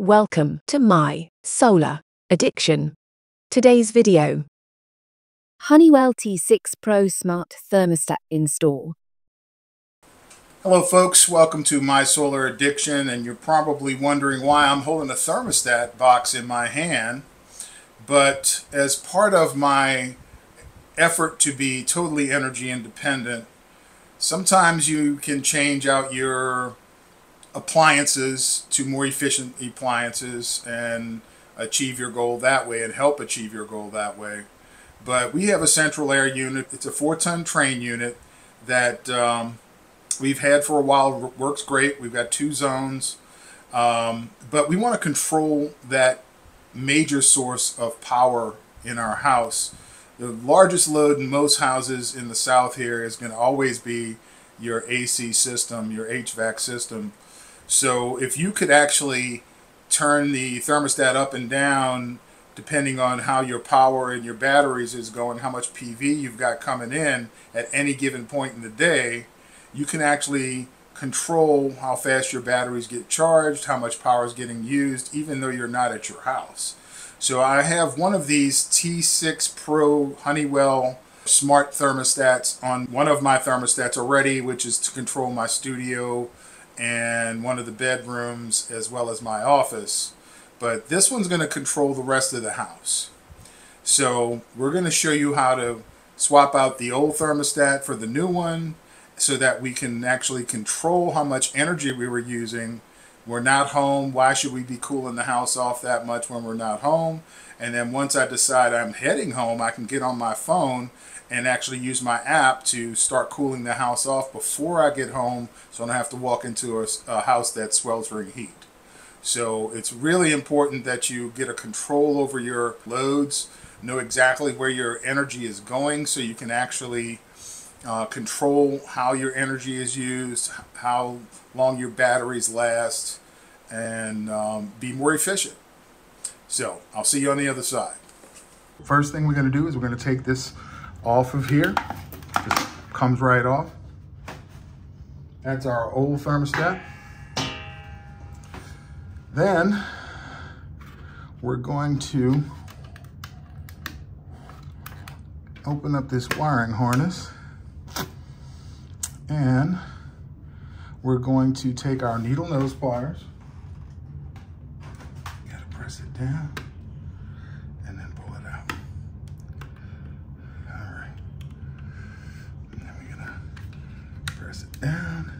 Welcome to my solar addiction. Today's video. Honeywell T6 Pro Smart Thermostat install. Hello folks, welcome to My Solar Addiction and you're probably wondering why I'm holding a thermostat box in my hand. But as part of my effort to be totally energy independent, sometimes you can change out your appliances to more efficient appliances and achieve your goal that way and help achieve your goal that way. But we have a central air unit. It's a four ton Trane unit that um, we've had for a while. Works great. We've got two zones. Um, but we want to control that major source of power in our house. The largest load in most houses in the south here is going to always be your AC system, your HVAC system. So if you could actually turn the thermostat up and down depending on how your power and your batteries is going, how much PV you've got coming in at any given point in the day, you can actually control how fast your batteries get charged, how much power is getting used, even though you're not at your house. So I have one of these T6 Pro Honeywell smart thermostats on one of my thermostats already, which is to control my studio and one of the bedrooms as well as my office. But this one's going to control the rest of the house. So we're going to show you how to swap out the old thermostat for the new one so that we can actually control how much energy we were using. We're not home. Why should we be cooling the house off that much when we're not home? And then once I decide I'm heading home, I can get on my phone and actually use my app to start cooling the house off before I get home so I don't have to walk into a, a house that's sweltering heat. So it's really important that you get a control over your loads, know exactly where your energy is going so you can actually uh, control how your energy is used, how long your batteries last, and um, be more efficient. So I'll see you on the other side. First thing we're going to do is we're going to take this off of here. Just comes right off. That's our old thermostat. Then we're going to open up this wiring harness and we're going to take our needle nose pliers. Gotta press it down. Down.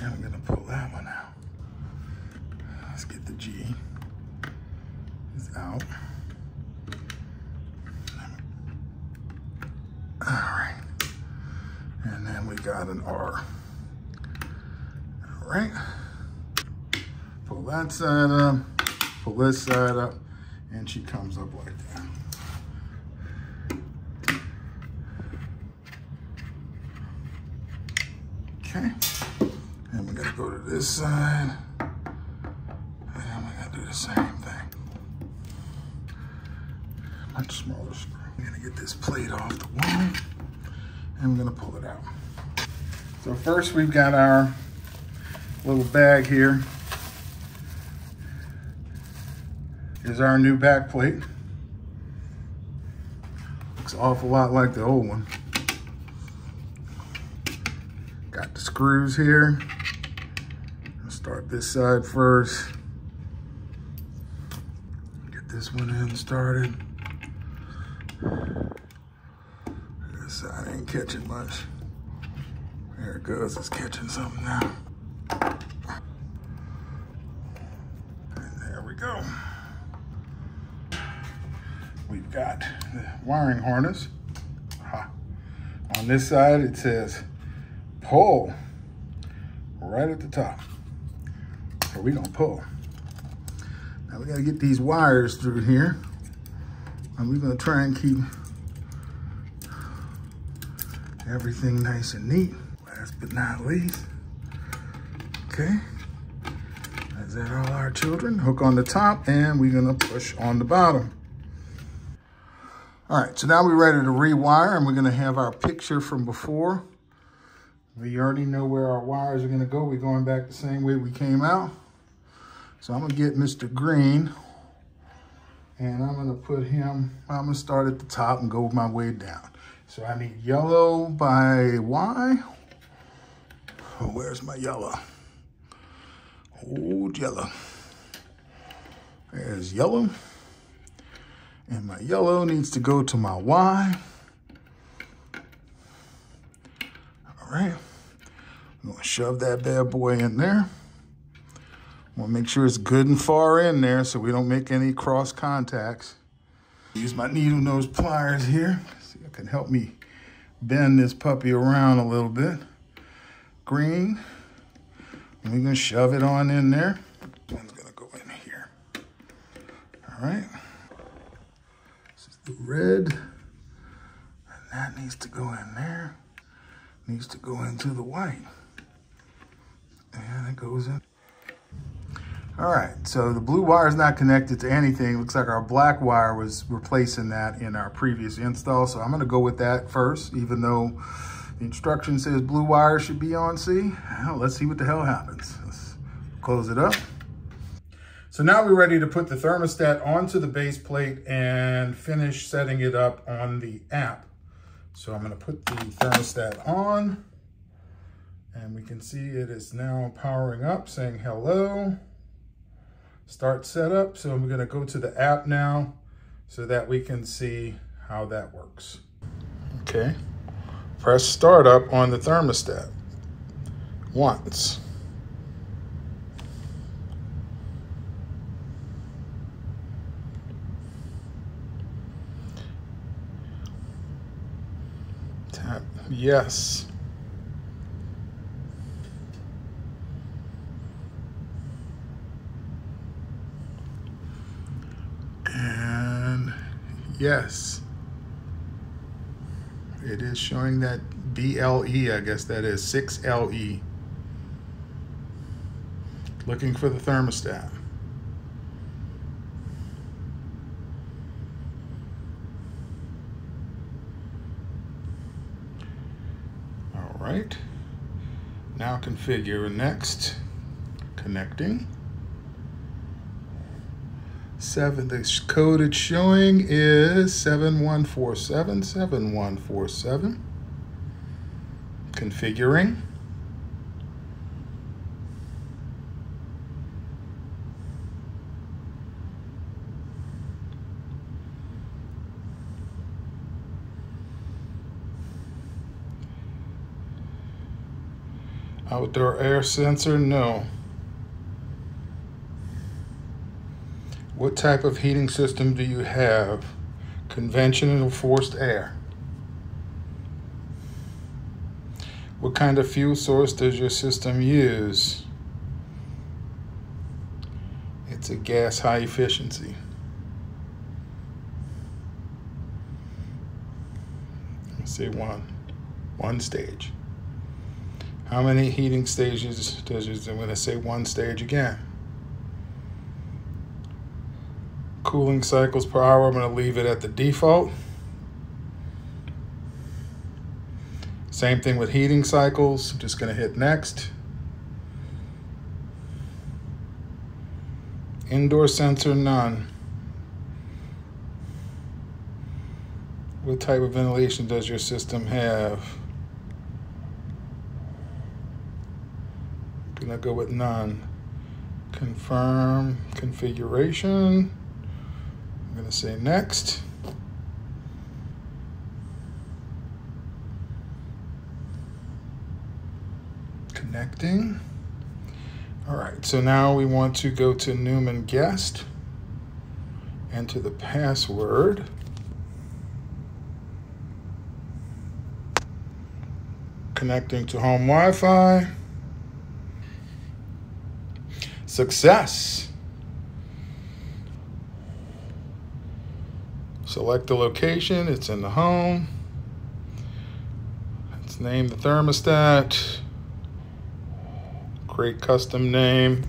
And I'm gonna pull that one out. Let's get the G. It's out. All right. And then we got an R. All right. Pull that side up, pull this side up, and she comes up like that. Okay. And we're gonna go to this side. And we're gonna do the same thing. Much smaller screw. I'm gonna get this plate off the wall and we're gonna pull it out. So first we've got our little bag here. Is our new back plate. Looks awful lot like the old one. Got the screws here. I'll start this side first. Get this one in started. This side ain't catching much. There it goes, it's catching something now. And there we go. We've got the wiring harness. On this side, it says pull right at the top. So we're gonna pull. Now we gotta get these wires through here. And we're gonna try and keep everything nice and neat. Last but not least, okay. Is that all our children? Hook on the top and we're gonna push on the bottom. All right, so now we're ready to rewire and we're gonna have our picture from before. We already know where our wires are gonna go. We're going back the same way we came out. So I'm gonna get Mr. Green and I'm gonna put him, I'm gonna start at the top and go my way down. So I need yellow by Y. Oh, where's my yellow? Old yellow. There's yellow. And my yellow needs to go to my Y. All right. I'm gonna shove that bad boy in there. I Want to make sure it's good and far in there so we don't make any cross contacts. Use my needle nose pliers here. See if it can help me bend this puppy around a little bit. Green. We're gonna shove it on in there. One's gonna go in here. All right. This is the red. And that needs to go in there. Needs to go into the white. And it goes in. All right, so the blue wire is not connected to anything. Looks like our black wire was replacing that in our previous install. So I'm gonna go with that first, even though the instruction says blue wire should be on C. Well, let's see what the hell happens. Let's close it up. So now we're ready to put the thermostat onto the base plate and finish setting it up on the app. So I'm gonna put the thermostat on and we can see it is now powering up saying hello start setup. So I'm gonna go to the app now so that we can see how that works. Okay, press startup on the thermostat once. Tap yes. Yes. It is showing that BLE, I guess that is 6LE. Looking for the thermostat. All right. Now configure next. Connecting seven. The code it's showing is 7147, 7147. Configuring. Outdoor air sensor, no. What type of heating system do you have? Conventional forced air. What kind of fuel source does your system use? It's a gas high efficiency. Let's say one, one stage. How many heating stages does your, I'm gonna say one stage again. Cooling cycles per hour, I'm going to leave it at the default. Same thing with heating cycles. I'm just going to hit next. Indoor sensor, none. What type of ventilation does your system have? Gonna go with none. Confirm configuration. Going to say next. Connecting. All right, so now we want to go to Newman Guest, enter the password. Connecting to home Wi-Fi. Success. Select the location, it's in the home. Let's name the thermostat. Create custom name.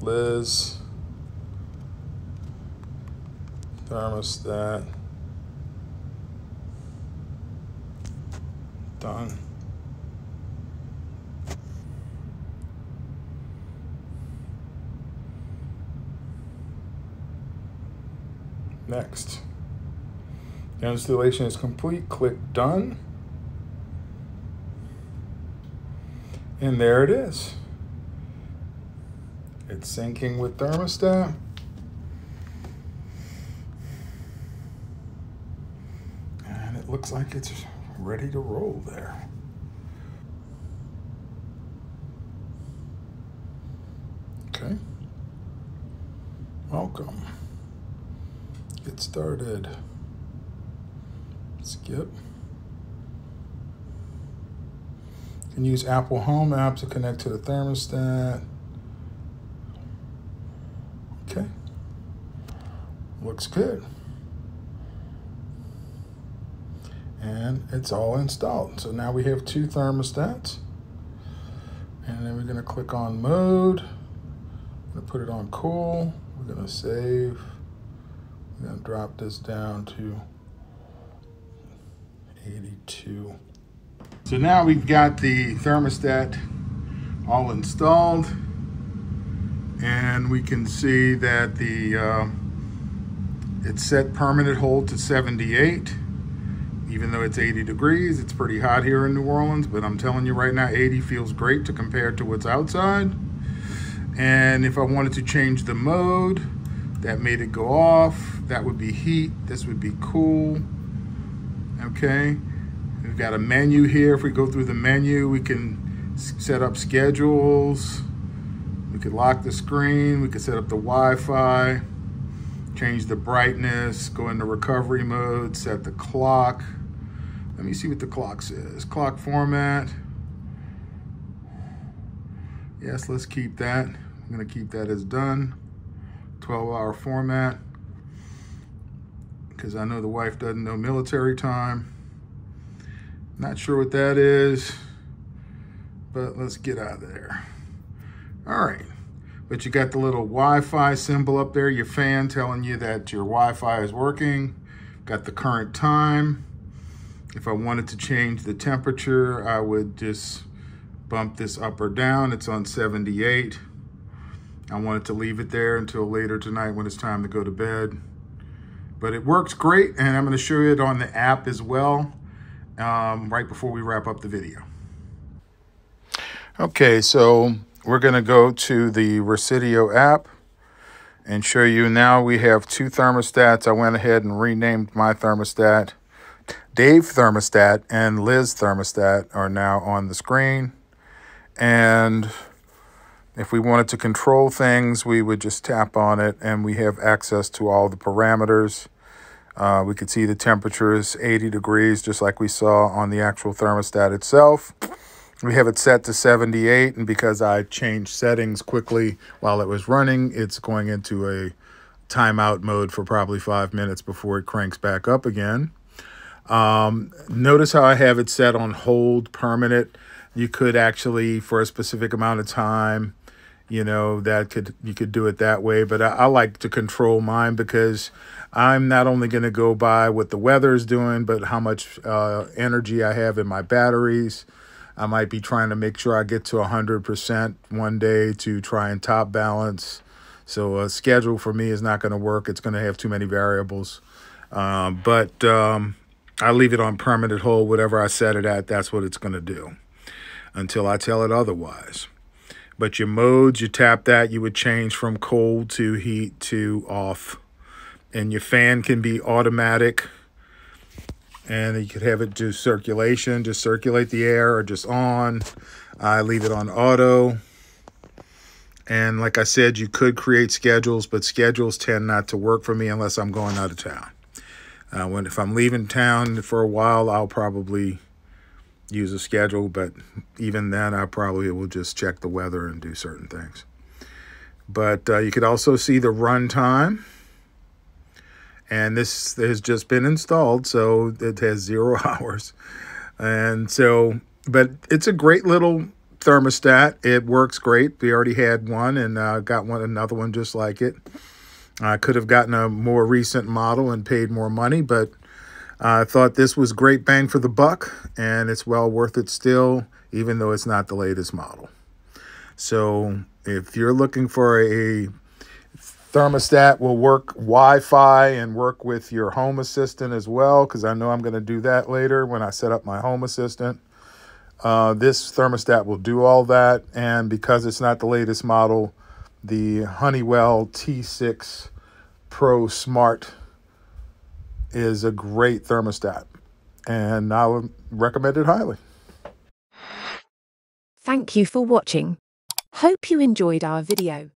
Liz. Thermostat. Done. Next. The installation is complete. Click Done. And there it is. It's syncing with thermostat. And it looks like it's ready to roll there. Okay. Welcome. Started. Skip. You can use Apple Home app to connect to the thermostat. Okay. Looks good. And it's all installed. So now we have two thermostats. And then we're going to click on mode. I'm to put it on cool. We're to save. Going to drop this down to 82. So now we've got the thermostat all installed and we can see that the uh, it's set permanent hold to 78 even though it's 80 degrees it's pretty hot here in New Orleans but I'm telling you right now 80 feels great to compare to what's outside. And if I wanted to change the mode that made it go off that would be heat. This would be cool. Okay. We've got a menu here. If we go through the menu we can set up schedules. We could lock the screen. We could set up the Wi-Fi. Change the brightness. Go into recovery mode. Set the clock. Let me see what the clock says. Clock format. Yes let's keep that. I'm gonna keep that as done. 12 hour format because I know the wife doesn't know military time. Not sure what that is, but let's get out of there. All right, but you got the little Wi-Fi symbol up there, your fan telling you that your Wi-Fi is working. Got the current time. If I wanted to change the temperature, I would just bump this up or down. It's on 78. I wanted to leave it there until later tonight when it's time to go to bed but it works great and I'm going to show you it on the app as well um, right before we wrap up the video. Okay, so we're going to go to the Resideo app and show you now we have two thermostats. I went ahead and renamed my thermostat. Dave thermostat and Liz thermostat are now on the screen. And if we wanted to control things, we would just tap on it and we have access to all the parameters. Uh, we could see the temperature is 80 degrees, just like we saw on the actual thermostat itself. We have it set to 78, and because I changed settings quickly while it was running, it's going into a timeout mode for probably five minutes before it cranks back up again. Um, notice how I have it set on hold permanent. You could actually, for a specific amount of time, you know that could you could do it that way. But I, I like to control mine because i'm not only going to go by what the weather is doing but how much uh, energy i have in my batteries. I might be trying to make sure i get to 100% one day to try and top balance. So a schedule for me is not going to work. It's going to have too many variables. Um, but um, i leave it on permanent hold. Whatever i set it at that's what it's going to do until i tell it otherwise but your modes, you tap that, you would change from cold to heat to off. And your fan can be automatic. And you could have it do circulation, just circulate the air or just on. I leave it on auto. And like I said, you could create schedules, but schedules tend not to work for me unless I'm going out of town. Uh, when If I'm leaving town for a while, I'll probably use a schedule, but even then, I probably will just check the weather and do certain things. But uh, you could also see the run time. And this has just been installed, so it has zero hours. And so, but it's a great little thermostat. It works great. We already had one and uh, got one, another one just like it. I could have gotten a more recent model and paid more money, but I thought this was great bang for the buck, and it's well worth it still, even though it's not the latest model. So if you're looking for a thermostat will work Wi-Fi and work with your home assistant as well because I know I'm going to do that later when I set up my home assistant. Uh, this thermostat will do all that, and because it's not the latest model, the Honeywell T6 Pro Smart is a great thermostat, and I would recommend it highly. Thank you for watching. Hope you enjoyed our video.